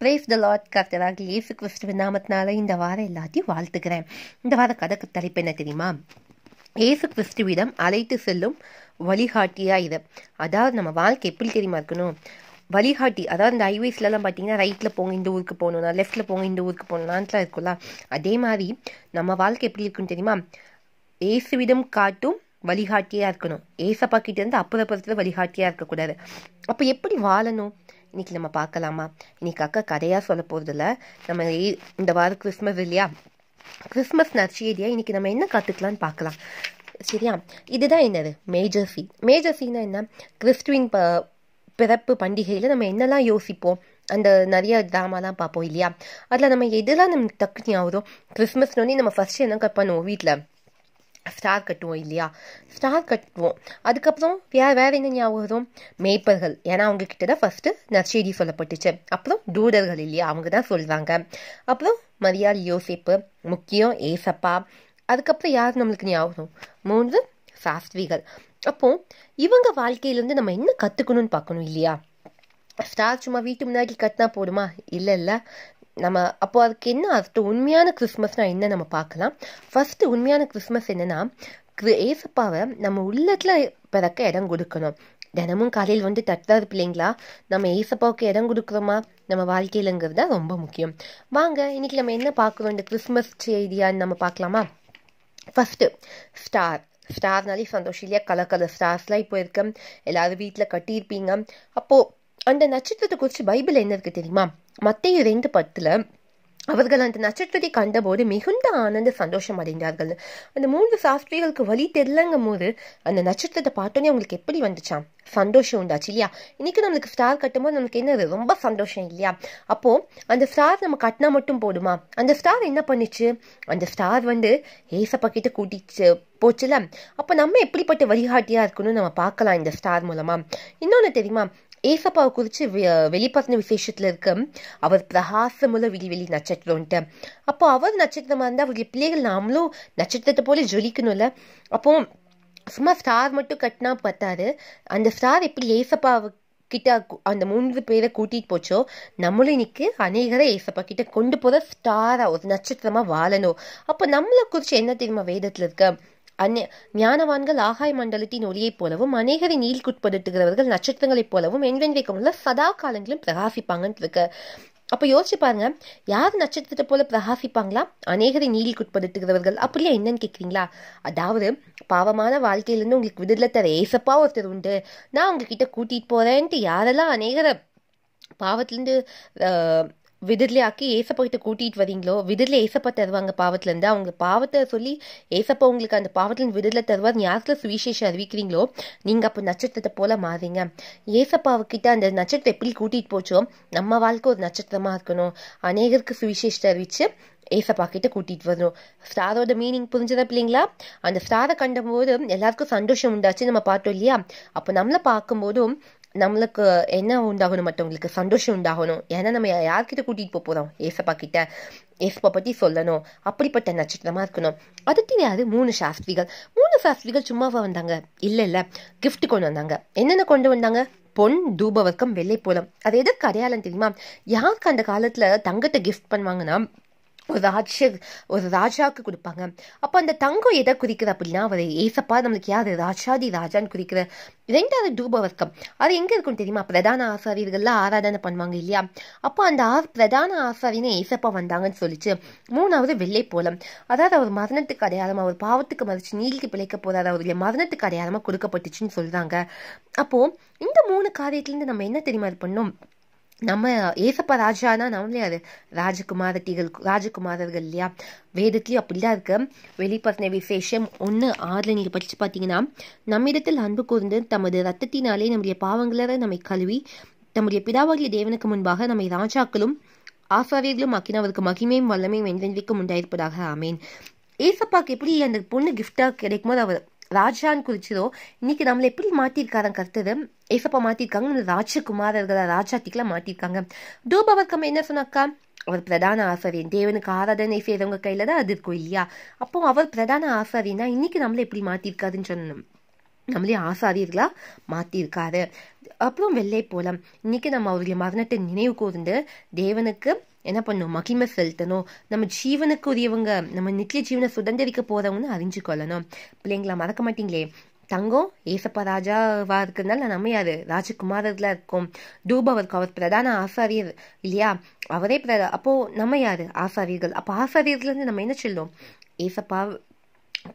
Brave த lot கர்த்தராக இயேசு கிறிஸ்துவின் நாமத்தினால இந்த வாரம் எல்லாத்தையும் வாழ்த்துக்கிறேன் இந்த வார கதக்கு தலைப்பு என்ன தெரியுமா? ஏசு கிறிஸ்துவிடம் அழைத்து செல்லும் வழிகாட்டியாக இது. அதாவது நம்ம வாழ்க்கை எப்படி தெரியுமா இருக்கணும்? வழிகாட்டி அதாவது இந்த ஹைவேஸ்லலாம் பார்த்தீங்கன்னா ரைட்டில் போங்க இந்த ஊருக்கு போகணும்னா லெஃப்ட்டில் போங்க இந்த ஊருக்கு போகணும்னான்லாம் இருக்கும்ல. அதே மாதிரி நம்ம வாழ்க்கை எப்படி இருக்குன்னு தெரியுமா? ஏசுவிடம் காட்டும் வழிகாட்டியாக இருக்கணும். ஏசப்பா கிட்டேருந்து இருந்து வழிகாட்டியாக இருக்கக்கூடாது. அப்போ எப்படி வாழணும்? இன்னைக்கு நம்ம பார்க்கலாமா? இன்னைக்கு அக்கா கதையாக சொல்ல போறதில்ல. நம்ம இந்த வாரம் கிறிஸ்மஸ் இல்லையா? கிறிஸ்மஸ் நற்செய்தியா இன்னைக்கு நம்ம என்ன கற்றுக்கலாம்னு பார்க்கலாம். சரியா? இதுதான் என்னது? மேஜர் சி மேஜர் சீனா என்ன? கிறிஸ்துவின் ப பிறப்பு பண்டிகையில் நம்ம என்னெல்லாம் யோசிப்போம்? அந்த நிறைய ட்ராமாலாம் பார்ப்போம் இல்லையா? அதில் நம்ம எதெல்லாம் நமக்கு டக்குனு ஆகுதோ கிறிஸ்மஸ்னோடனே நம்ம ஃபஸ்ட்டு என்ன கட் பண்ணுவோம் வீட்டில் ஸ்டார் கட்டுவோம் இல்லையா? ஸ்டார் கட்டுவோம். அதுக்கப்புறம் வேற வேற என்ன ஞாபகம் வரும்? மேய்ப்பர்கள். ஏன்னா அவங்க கிட்ட தான் ஃபர்ஸ்ட் நற்செய்தி சொல்லப்பட்டுச்சு. அப்புறம் தூதர்கள் இல்லையா? அவங்க தான் சொல்றாங்க. அப்புறம் மரியாள் யோசிப்பு முக்கியம் ஏசப்பா. அதுக்கப்புறம் யார் நம்மளுக்கு ஞாபகம் மூன்று சாஸ்திரிகள். அப்போ இவங்க வாழ்க்கையிலேருந்து நம்ம என்ன கற்றுக்கணும்னு பார்க்கணும் இல்லையா? ஸ்டார் சும்மா வீட்டு முன்னாடி கட்டினா போடுமா இல்லை இல்லை. நம்ம அப்போ அதுக்கு என்ன அர்த்தம் உண்மையான கிறிஸ்மஸ்னா என்ன நம்ம பார்க்கலாம்? ஃபர்ஸ்ட் உண்மையான கிறிஸ்மஸ் என்னன்னா கிரி- ஏசப்பாவை நம்ம உள்ளத்துல பிறக்க இடம் கொடுக்கணும். தினமும் காலையில் வந்து தட்டாரு பிள்ளைங்களா? நம்ம ஏசப்பாவுக்கு இடம் கொடுக்குறோமா? நம்ம வாழ்க்கையிலங்கிறது தான் ரொம்ப முக்கியம். வாங்க இன்னைக்கு நம்ம என்ன பார்க்குறோம் இந்த கிறிஸ்மஸ் செய்தியான்னு நம்ம பார்க்கலாமா? ஃபஸ்ட்டு ஸ்டார் ஸ்டார்னாலே சந்தோஷம் இல்லையா? கலர் கலர் ஸ்டார்ஸ்லாம் இப்போ இருக்க. எல்லாரும் வீட்டில் கட்டியிருப்பீங்க. அப்போது அந்த நட்சத்திரத்தை குறித்து பைபிள் என்ன இருக்கு தெரியுமா? மத்திய ரெண்டு பத்தில் அவர்கள் அந்த நட்சத்திரத்தை கண்டபோது மிகுந்த ஆனந்த சந்தோஷம் அடைந்தார்கள். அந்த மூன்று சாஸ்திரிகளுக்கு வழி தெரிலங்கும் போது அந்த நட்சத்திரத்தை பார்த்தோன்னே அவங்களுக்கு எப்படி வந்துச்சாம் சந்தோஷம் உண்டாச்சு இல்லையா? இன்னைக்கு நம்மளுக்கு ஸ்டார் கட்டும்போது நமக்கு என்ன ரொம்ப சந்தோஷம் இல்லையா? அப்போ அந்த ஸ்டார் நம்ம கட்டினா மட்டும் போடுமா அந்த ஸ்டார் என்ன பண்ணிச்சு? அந்த ஸ்டார் வந்து ஏசப்பா கிட்ட கூட்டிச்சு போச்சுல. அப்போ நம்ம எப்படிப்பட்ட வழிகாட்டியா இருக்கணும்னு நம்ம பார்க்கலாம் இந்த ஸ்டார் மூலமா. இன்னொன்று தெரியுமா? ஏசப்பாவை குறித்து வெளிப்படுத்தின விசேஷத்தில் இருக்க அவர் பிரகாசமுள்ள விடிவெளி நட்சத்திரம்ட்டு அப்போ அவர் நட்சத்திரமாக இருந்தால் அவருடைய பிள்ளைகள் நாமளும் நட்சத்திரத்தை போல ஜொலிக்கணும்ல. அப்போ சும்மா ஸ்டார் மட்டும் கட்டினா பார்த்தாரு அந்த ஸ்டார் எப்படி ஏசப்பா கிட்ட அந்த மூன்று பேரை கூட்டிகிட்டு போச்சோ நம்மளும் இன்னைக்கு அநேகரை ஏசப்பா கிட்ட கொண்டு போகிற ஸ்டாராக ஒரு நட்சத்திரமாக வாழணும். அப்போ நம்மளை குறித்து என்ன தெரியுமா வேதத்தில் இருக்க? அந்நே ஞானவான்கள் ஆகாய மண்டலத்தின் ஒளியைப் போலவும் அநேகரை நீள்குட்படுத்துகிறவர்கள் நட்சத்திரங்களைப் போலவும் எங்கென்றைக்கும் சதா காலங்களும் பிரகாசிப்பாங்கன்னு இருக்கு. அப்போ யோசிச்சு பாருங்க யார் நட்சத்திரத்தை போல பிரகாசிப்பாங்களா? அநேகரை நீலிக்குட்படுத்துகிறவர்கள் அப்படியா என்னன்னு கேட்குறீங்களா அதாவது பாவமான வாழ்க்கையிலேருந்து உங்களுக்கு விடுதலை தர ஏசப்பா ஒருத்தர் உண்டு. நான் உங்ககிட்ட கூட்டிகிட்டு போறேன்ட்டு யாரெல்லாம் அநேகரை பாவத்திலேருந்து விடுதலை ஆக்கி ஏசப்பா கிட்ட கூட்டிட்டு வரீங்களோ விடுதலை ஏசப்பா தருவாங்க பாவத்துலேருந்து. அவங்க பாவத்தை சொல்லி ஏசப்பா உங்களுக்கு அந்த பாவத்துலேருந்து விடுதலை தருவார். யாருக்கு சுவிசேஷம் அறிவிக்கிறீங்களோ? நீங்கள் அப்போ நட்சத்திரத்தை போல மாறுங்க ஏசப்பாவுக்கிட்ட அந்த நட்சத்திரம் எப்படி கூட்டிட்டு போச்சோ நம்ம வாழ்க்கை ஒரு நட்சத்திரமாக இருக்கணும். அநேகருக்கு சுவிசேஷத்தை அறிவிச்சு ஏசப்பா கிட்ட கூட்டிட்டு வரணும். ஸ்டாரோட மீனிங் புரிஞ்சதா பிள்ளைங்களா? அந்த ஸ்டாரை கண்டபோது எல்லாருக்கும் சந்தோஷம் உண்டாச்சு. நம்ம பார்த்தோம் இல்லையா? அப்போ நம்மளை பார்க்கும்போதும் நம்மளுக்கு என்ன உண்டாகணும் மற்றவங்களுக்கு சந்தோஷம் உண்டாகணும்? ஏன்னா நம்ம யார்கிட்ட கூட்டிட்டு போக போறோம்? ஏசப்பா கிட்ட. ஏசப்பா பத்தி சொல்லணும். அப்படிப்பட்ட நட்சத்திரமா இருக்கணும். அது தெரியாது மூணு சாஸ்திரிகள். மூணு சாஸ்திரிகள் சும்மாவா வந்தாங்க? இல்ல இல்ல. கிஃப்ட் கொண்டு வந்தாங்க. என்னென்ன கொண்டு வந்தாங்க? பொன் தூபவர்க்கம் வெள்ளை போலம் அது எதற்கு அடையாளம் தெரியுமா? யாருக்கு அந்த காலத்துல தங்கத்தை கிஃப்ட் பண்ணுவாங்கன்னா ஒரு ராஜர் ஒரு ராஜாவுக்கு கொடுப்பாங்க. அப்போ அந்த தங்கம் எதை குறிக்குது அப்படின்னா அவர் ஏசப்பா நம்மளுக்கு யார்? ராஜாதி ராஜான்னு குறிக்கிற ரெண்டாவது தூபவர்க்கம். அது எங்கே இருக்கும் தெரியுமா? பிரதான ஆசாரியர்கள்லாம் ஆராதனை பண்ணுவாங்க இல்லையா? அப்போ அந்த ஆ பிரதான ஆசாரியனை ஏசப்பா வந்தாங்கன்னு சொல்லிச்சு. மூணாவது வெள்ளை போலம். அதாவது அவர் மரணத்துக்கு அடையாளமாக அவர் பாவத்துக்கு மறிச்சு நீதிக்கு பிழைக்க போறாரு. அவருடைய மரணத்துக்கு அடையாளமாக கொடுக்கப்பட்டுச்சுன்னு சொல்கிறாங்க அப்போது இந்த மூணு காரியத்துலேருந்து நம்ம என்ன தெரியுமா இது பண்ணோம்? நம்ம ஏசப்பா ராஜானா நம்மளே அது ராஜகுமாரட்டிகள் ராஜகுமாரர்கள் இல்லையா? வேதத்துலயும் அப்படிதான் இருக்கு. வெளிப்படுத்தின விசேஷம் ஒன்று ஆறில் நீங்கள் படித்து பார்த்தீங்கன்னா நம்மிடத்தில் அன்பு கூர்ந்து தமது ரத்தத்தினாலே நம்முடைய பாவங்கள நம்மை கழுவி தம்முடைய பிதாவாகிய தேவனுக்கு முன்பாக நம்மை ராஜாக்களும் ஆசாரியர்களும் ஆக்கின அவருக்கு மகிமையும் வல்லமையும் என்றென்றைக்கும் உண்டாயிருப்பதாக. ஆமேன். ஏசப்பாக்கு எப்படி அந்த பொண்ணு கிஃப்டாக கிடைக்கும்போது அவர் ராஜான்னு குறிச்சதோ இன்னைக்கு நம்மளை எப்படி மாத்திருக்காரன் கருத்தது ஏசப்பா மாத்திருக்காங்க நம்ம ராஜகுமாரர்களா ராஜாத்திக்கெல்லாம் மாத்திருக்காங்க. கம்மி என்ன சொன்னாக்கா அவர் பிரதான ஆசாரியன் தேவனுக்கு ஆராதனை செய்கிறவங்க கையில தான் அது இருக்கும் இல்லையா? அப்போ அவர் பிரதான ஆசாரியனா இன்னைக்கு நம்மளை எப்படி மாத்திருக்காருன்னு சொன்னோம். நம்மளே ஆசாரியர்களா மாத்திருக்காரு. அப்புறம் வெள்ளை போலம் இன்னைக்கு நம்ம அவருடைய மரணத்தை நினைவு கூர்ந்து தேவனுக்கு என்ன பண்ணும்? மகிமை செலுத்தணும். நம்ம ஜீவனுக்கு உரியவங்க நம்ம நித்திய ஜீவனை சுதந்திரிக்க போறவங்கன்னு அறிஞ்சு கொள்ளணும். பிள்ளைங்களா மறக்க மாட்டீங்களே? தங்கம் ஏசப்பா ராஜாவா இருக்கிறதுனால நம்ம யாரு ராஜகுமாரர்களா இருக்கோம். டூபவருக்கு அவர் பிரதான ஆசாரியர் இல்லையா? அவரே பிரதா அப்போ நம்ம யாரு? ஆசாரியர்கள். அப்போ ஆசாரியர்கள் நம்ம என்ன சொல்லும்? ஏசப்பா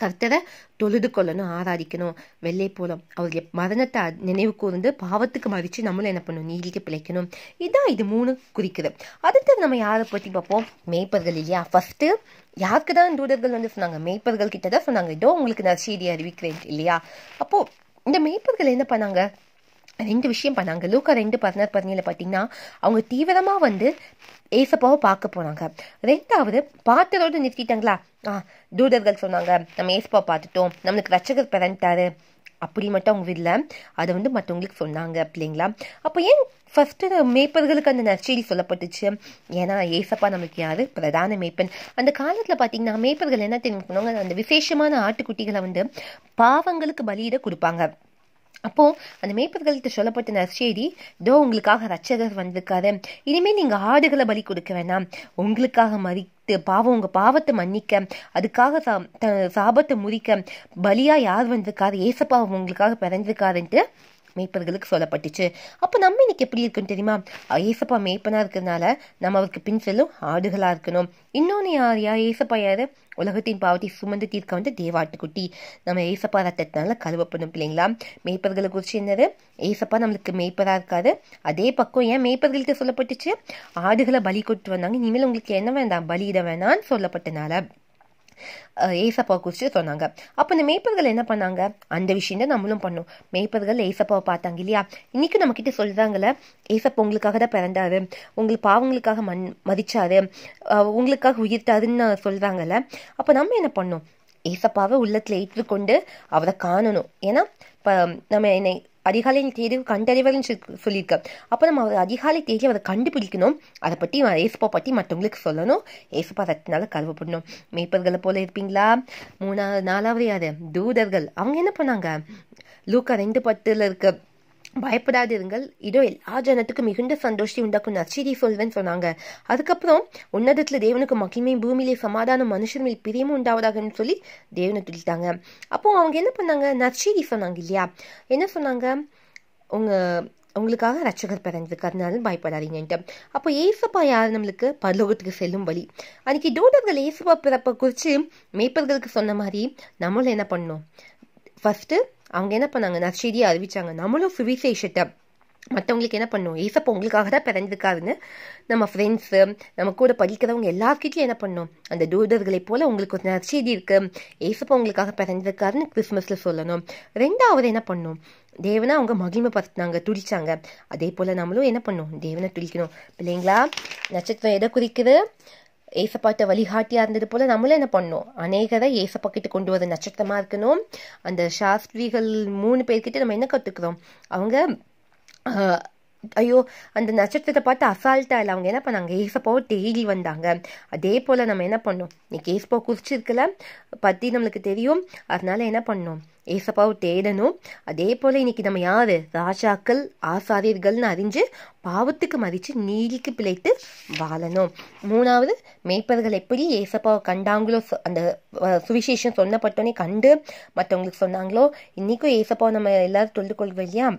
கர்த்தரை தொழுது கொள்ளணும் ஆராதிக்கணும். வெள்ளை போலம். அவருடைய மரணத்தை நினைவு கூர்ந்து பாவத்துக்கு மறித்து நம்மளும் என்ன பண்ணணும் நீதிக்கு பிழைக்கணும். இதான் இது மூணு குறிக்குது. அடுத்து நம்ம யாரை பற்றி பார்ப்போம்? மேய்ப்பர்கள் இல்லையா? ஃபஸ்ட்டு யாருக்கு தான் தூதர்கள் வந்து சொன்னாங்க? மேய்ப்பர்கள் கிட்ட தான் சொன்னாங்க. இதோ உங்களுக்கு நான் செய்தி அறிவிக்கிறேன் இல்லையா? அப்போது இந்த மேய்ப்பர்கள் என்ன பண்ணாங்க? ரெண்டு விஷயம் பண்ணாங்க. லூக்கா ரெண்டு பதினாறு பதினேழு பார்த்தீங்கன்னா அவங்க தீவிரமாக வந்து ஏசப்பாவை பார்க்க போனாங்க. ரெண்டாவது பார்த்ததோடு நிறுத்திட்டாங்களா? ஆ தூதர்கள் சொன்னாங்க நம்ம ஏசப்பா பார்த்துட்டோம். நம்மளுக்கு ரச்சகர் பிறந்துட்டாரு அப்படி மட்டும் அவங்க விடல. அதை வந்து மற்றவங்களுக்கு சொன்னாங்க அப்படிங்களா அப்போ ஏன் ஃபஸ்ட்டு மேய்ப்பர்களுக்கு அந்த நற்செய்தி சொல்லப்பட்டுச்சு? ஏன்னா ஏசப்பா நம்மளுக்கு யார்? பிரதான மேய்ப்பன். அந்த காலத்தில் பார்த்தீங்கன்னா மேய்ப்பர்கள் என்ன தெரியும் பண்ணுவாங்க? அந்த விசேஷமான ஆட்டுக்குட்டிகளை வந்து பாவங்களுக்கு பலியிட கொடுப்பாங்க. அப்போ அந்த மேய்ப்பர்கள்ட்ட சொல்லப்பட்ட நற்செய்தி இதோ உங்களுக்காக ரட்சகர் வந்திருக்காரு. இனிமேல் நீங்க ஆடுகளை பலி கொடுக்க வேணாம். உங்களுக்காக மறித்து பாவம் உங்க பாவத்தை மன்னிக்க அதுக்காக சாபத்தை முறிக்க பலியா யார் வந்திருக்காரு? ஏசப்பா உங்களுக்காக பிறந்திருக்காருன்ட்டு மேய்ப்பர்களுக்கு சொல்லப்பட்டுச்சு. அப்போ நம்ம இன்னைக்கு எப்படி இருக்குன்னு தெரியுமா? ஏசப்பா மேய்ப்பனா இருக்கிறதுனால நம்ம அவருக்கு பின் செல்லும் ஆடுகளா இருக்கணும். இன்னொன்று யார் யார்? ஏசப்பா யார்? உலகத்தின் பாவத்தை சுமந்து தீர்க்க வந்து தேவாட்டுக்குட்டி. நம்ம ஏசப்பா ரத்தத்தினால கழுவப்படும் பிள்ளைங்களா? மேய்ப்பர்களை குறித்து என்னது? ஏசப்பா நம்மளுக்கு மேய்ப்பராக இருக்காது அதே பக்கம் ஏன் மேய்ப்பர்கள்ட்ட சொல்லப்பட்டுச்சு? ஆடுகளை பலி கொட்டு வந்தாங்க இனிமேல் உங்களுக்கு என்ன வேண்டாம்? பலியிட வேணாம்னு சொல்லப்பட்டனால. ஏசப்பா குறித்து சொன்னாங்க. அப்போ இந்த மேய்ப்பர்கள் என்ன பண்ணாங்க? அந்த விஷயம் தான் நம்மளும் பண்ணோம். மேய்ப்பர்கள் ஏசப்பாவை பார்த்தாங்க இல்லையா? இன்னைக்கு நம்ம கிட்ட சொல்றாங்கல்ல ஏசப்பா உங்களுக்காக தான் பிறந்தாரு. உங்களுக்கு பாவங்களுக்காக மண் மதிச்சாரு. உங்களுக்காக உயிர்த்தாருன்னு சொல்றாங்கல்ல அப்போ நம்ம என்ன பண்ணோம்? ஏசப்பாவை உள்ளத்துல ஏற்றுக்கொண்டு அவரை காணணும். ஏன்னா இப்போ நம்ம என்னை அதிகாலையில் தேடி கண்டறிவர்னு சொல்லியிருக்க. அப்போ நம்ம அவர் அதிகாலை தேடி அவரை கண்டுபிடிக்கணும். அதை பற்றி ஏசப்பா பற்றி மற்றவங்களுக்கு சொல்லணும். ஏசப்பா ரத்தினால கருவப்படணும். மேய்ப்பர்களை போல இருப்பீங்களா? மூணாவது நாலாவது யாரு? தூதர்கள். அவங்க என்ன பண்ணாங்க? லூக்கா ரெண்டு பத்தில் இருக்க பயப்படாதிருங்கள். இதோ எல்லா ஜனத்துக்கும் மிகுந்த சந்தோஷத்தை உண்டாக்கும் நற்செய்தி சொல்வேன்னு சொன்னாங்க. அதுக்கப்புறம் உன்னதத்துல தேவனுக்கு மகிமை பூமியிலே சமாதானம் மனுஷன் மேல் பிரியமும் உண்டாவதாகன்னு சொல்லி தேவனை துளித்தாங்க அப்போ அவங்க என்ன பண்ணாங்க? நற்செய்தி சொன்னாங்க இல்லையா? என்ன சொன்னாங்க? உங்க உங்களுக்காக ரட்சகர் பிறந்திருக்கு அதனால பயப்படாதீங்கன்ட்டு. அப்போ ஏசப்பா யார்? நம்மளுக்கு பரலோகத்துக்கு செல்லும் வழி. அன்னைக்கு தூதர்கள் ஏசப்பா பிறப்பை குறித்து மேய்ப்பர்களுக்கு சொன்ன மாதிரி நம்மளும் என்ன பண்ணோம் ஃபஸ்ட்டு அவங்க என்ன பண்ணாங்க? நற்செய்தியை அறிவிச்சாங்க. நம்மளும் சுவிசேஷத்தை மற்றவங்களுக்கு என்ன பண்ணும்? ஏசப்பா உங்களுக்காக தான் பிறந்திருக்காருன்னு நம்ம ஃப்ரெண்ட்ஸு நம்ம கூட படிக்கிறவங்க எல்லாருக்கிட்டையும் என்ன பண்ணோம்? அந்த தூதர்களை போல உங்களுக்கு ஒரு நற்செய்தி இருக்கு. ஏசப்பா உங்களுக்காக பிறந்திருக்காருன்னு கிறிஸ்மஸில் சொல்லணும். ரெண்டாவது என்ன பண்ணும்? தேவனை அவங்க மகிமைப்படுத்தினாங்க துடிச்சாங்க அதே போல் நம்மளும் என்ன பண்ணும்? தேவனை துடிக்கணும் பிள்ளைங்களா நட்சத்திரம் எதை குறிக்குது? ஏசப்பாட்ட வழிகாட்டியாக இருந்தது போல் நம்மளும் என்ன பண்ணோம்? அநேகரை ஏசப்பா கிட்ட கொண்டு வர நட்சத்திரமாக இருக்கணும். அந்த சாஸ்திரிகள் மூணு பேர்கிட்ட நம்ம என்ன கற்றுக்கிறோம் அவங்க ஐயோ அந்த நட்சத்திரத்தை பார்த்து அசால்ட்டாக இல்லை. அவங்க என்ன பண்ணாங்க? ஏசப்பாவை தேடி வந்தாங்க. அதே போல் நம்ம என்ன பண்ணோம்? இன்னைக்கு ஏசப்பா குறிச்சிருக்கல பற்றி நம்மளுக்கு தெரியும். அதனால என்ன பண்ணோம்? ஏசப்பாவை தேடணும். அதே போல் இன்னைக்கு நம்ம யார்? ராஜாக்கள் ஆசாரியர்கள்னு அறிஞ்சு பாவத்துக்கு மதித்து நீதிக்கு பிழைத்து வாழணும். மூணாவது மேய்ப்பர்கள் எப்படி ஏசப்பாவை கண்டாங்களோ? அந்த சுவிசேஷம் சொன்னப்பட்டோன்னே கண்டு மற்றவங்களுக்கு சொன்னாங்களோ? இன்றைக்கும் ஏசப்பாவை நம்ம எல்லோரும் தொழுது கொள்வோம் இல்லையா?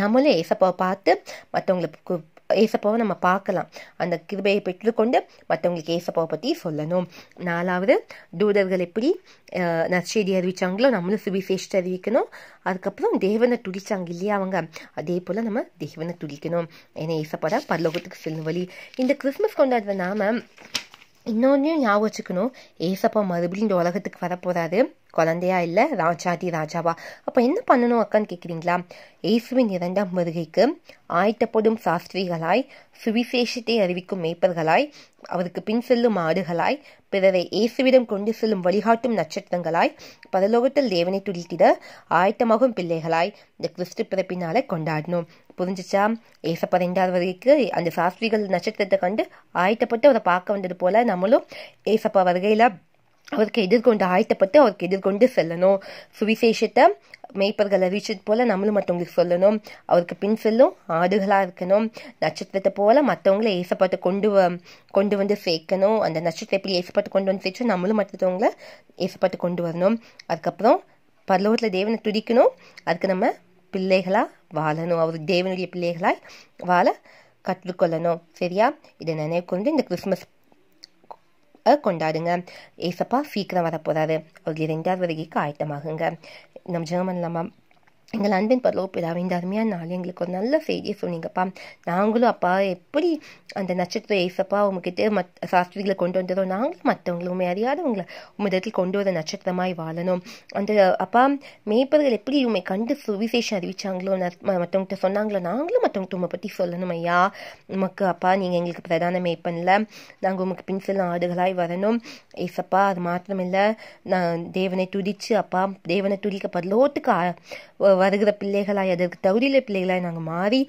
நம்மளும் ஏசப்பாவை பார்த்து மற்றவங்களுக்கு ஏசப்பாவை நம்ம பார்க்கலாம். அந்த கிருபையை பெற்றுக்கொண்டு மற்றவங்களுக்கு ஏசப்பாவை பற்றி சொல்லணும். நாலாவது தூதர்கள் எப்படி நற்செய்தி அறிவிச்சாங்களோ நம்மளும் சுவிசேஷத்தை அறிவிக்கணும். அதுக்கப்புறம் தேவனை துடிச்சாங்க இல்லையா அவங்க? அதே போல் நம்ம தேவனை துடிக்கணும் ஏன்னா ஏசப்பா தான் பரலோகத்துக்கு செல்லும் வழி. இந்த கிறிஸ்மஸ் கொண்டாடுற நாம இன்னொன்னையும் ஞாபகம் வச்சுக்கணும். ஏசப்பா மறுபடியும் இந்த உலகத்துக்கு வரப்போகிறாரு குழந்தையா இல்லை ராஜாதி ராஜாவா? அப்போ என்ன பண்ணணும் அக்கான்னு கேட்குறீங்களா இயேசுவின் இரண்டாம் வருகைக்கு ஆயத்தப்படும் சாஸ்திரிகளாய் சுவிசேஷத்தை அறிவிக்கும் மேய்ப்பர்களாய் அவருக்கு பின் செல்லும் ஆடுகளாய் பிறரை இயேசுவிடம் கொண்டு செல்லும் வழிகாட்டும் நட்சத்திரங்களாய் பரலோகத்தில் தேவனை துடித்திட ஆயத்தமாகும் பிள்ளைகளாய் இந்த கிறிஸ்து பிறப்பினால கொண்டாடணும். புரிஞ்சிச்சா? ஏசப்பா ரெண்டாவது வரைக்கு அந்த சாஸ்திரிகள் நட்சத்திரத்தை கண்டு ஆயத்தப்பட்டு அவரை பார்க்க வந்தது போல நம்மளும் ஏசப்பா வருகையில் அவருக்கு எதிர்கொண்டு ஆயத்தப்பட்டு அவருக்கு எதிர்கொண்டு செல்லணும். சுவிசேஷத்தை மெய்ப்பர்கள் அறிவிச்சது போல நம்மளும் மற்றவங்களுக்கு சொல்லணும். அவருக்கு பின் செல்லும் ஆடுகளாக இருக்கணும். நட்சத்திரத்தை போல மற்றவங்கள ஏசப்பட்டு கொண்டு வ கொண்டு வந்து சேர்க்கணும். அந்த நட்சத்திரம் எப்படி ஏசப்பட்டு கொண்டு வந்து சேர்த்து நம்மளும் மற்றவங்கள ஏசப்பட்டு கொண்டு வரணும். அதுக்கப்புறம் பரலோகத்தில் தேவனை துடிக்கணும் அதுக்கு நம்ம பிள்ளைகளாக வாழணும். அவர் தேவனுடைய பிள்ளைகளாய் வாழ கற்றுக்கொள்ளணும். சரியா? இதை நினைவு கொண்டு இந்த கிறிஸ்மஸ் கொண்டாடுங்க. ஏசப்பா சீக்கிரம் வரப்போறாரு. ஒரு ரெண்டாவது வருகைக்கு ஆயத்தமாகுங்க. நம்ம ஜெர்மன் நம்ம எங்கள் அன்பின் பரலோ இந்த அருமையான நாள் எங்களுக்கு ஒரு நல்ல செய்தியை சொன்னீங்கப்பா நாங்களும் அப்பா எப்படி அந்த நட்சத்திர ஏசப்பா உங்ககிட்ட மத் சாஸ்திரிகளை கொண்டு வந்ததோ நாங்களும் மற்றவங்களும் உண்மை அறியாதவங்களை உம்மிடத்தில் கொண்டு வர நட்சத்திரமாய் வாழணும் அந்த அப்பா மேய்ப்பர்கள் எப்படி உண்மை கண்டு சுவிசேஷம் அறிவிச்சாங்களோ மற்றவங்ககிட்ட சொன்னாங்களோ நாங்களும் மற்றவங்ககிட்ட உண்மை பற்றி சொல்லணும் ஐயா உமக்கு அப்பா நீங்கள் எங்களுக்கு பிரதான மேய்ப்பனில் நாங்கள் உமக்கு பின்சல் ஆடுகளாய் வரணும் ஏசப்பா அது மாத்திரமில்லை நான் தேவனை துதிச்சு அப்பா தேவனை துதிக்க பரலோட்டுக்கு வருகிற பிள்ளைகளாய் அதற்கு தகுதியில பிள்ளைகளாய் நாங்கள் மாறி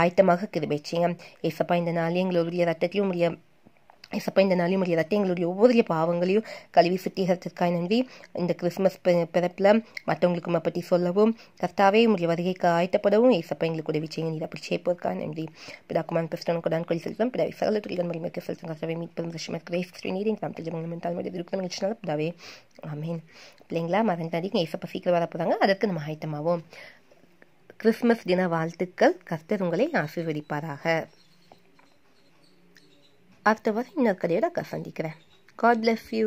ஆயத்தமாக கிருபைச்சிங்க ஏசப்பா இந்த நாள் எங்களுடைய ரத்தத்தையும் உடைய இசப்பா இந்த நாளையும் உடைய எங்களுடைய ஒவ்வொரு பாவங்களையும் கழுவி சுத்திகரித்திருக்காய் நன்றி. இந்த கிறிஸ்மஸ் பிறப்பில் மற்றவங்களுக்கு பற்றி சொல்லவும் கர்த்தாவே உடைய வருகைக்கு ஆயத்தப்படவும் இசப்பா எங்களுக்கு உதவி செய்யுங்க. நீர் அப்படி செய்ப்பதற்காக நன்றி. பிதாக்குமான் கிறிஸ்தவன் கொடான் கொலி செலுத்தம். பிதாவை சகல துளிகள் மொழிமைக்கு செலுத்தும். கர்த்தாவை மீட்பதும் விஷயம் கிரேஸ் ஸ்ரீநீரின் நாம் தெரிஞ்சவங்க தலைமுறை விருப்பம் நிகழ்ச்சினால பிதாவே ஆமீன். பிள்ளைங்களா மறந்தாடிங்க ஏசப்பா சீக்கிரம் வரப்போதாங்க அதற்கு நம்ம ஆயத்தமாவோம். கிறிஸ்மஸ் தின வாழ்த்துக்கள். கர்த்தர் உங்களை ஆசீர்வதிப்பாராக. அடுத்த வாரம் இன்னொரு கதையோட சந்திக்கிறேன் காட் பிளஸ் யூ